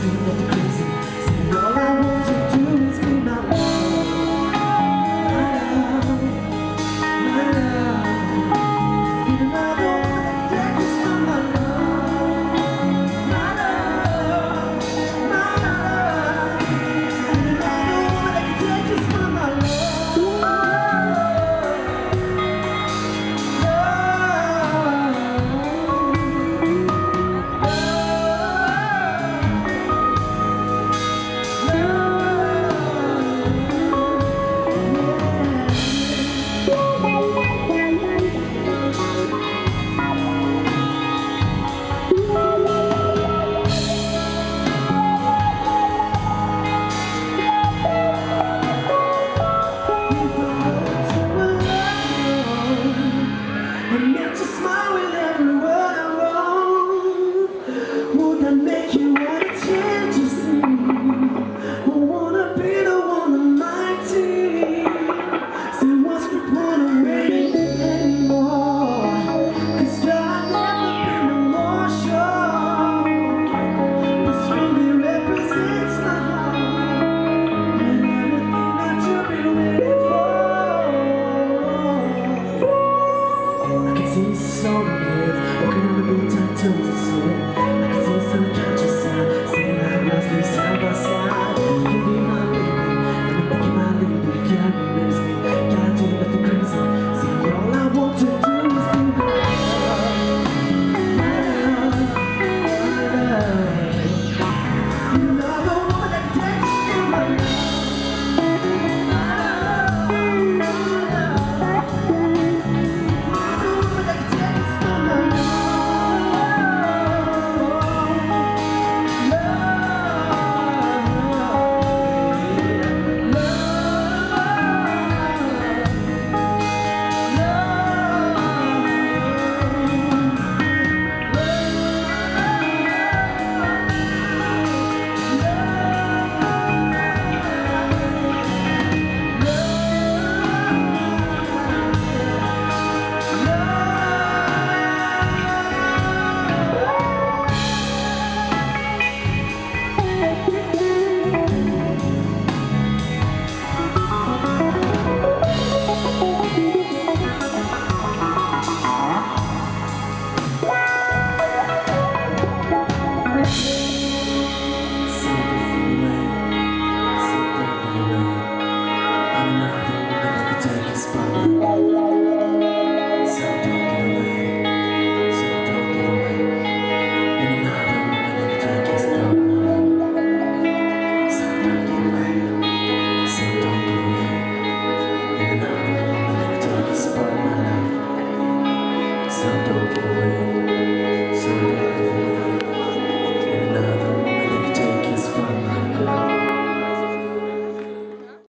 do what I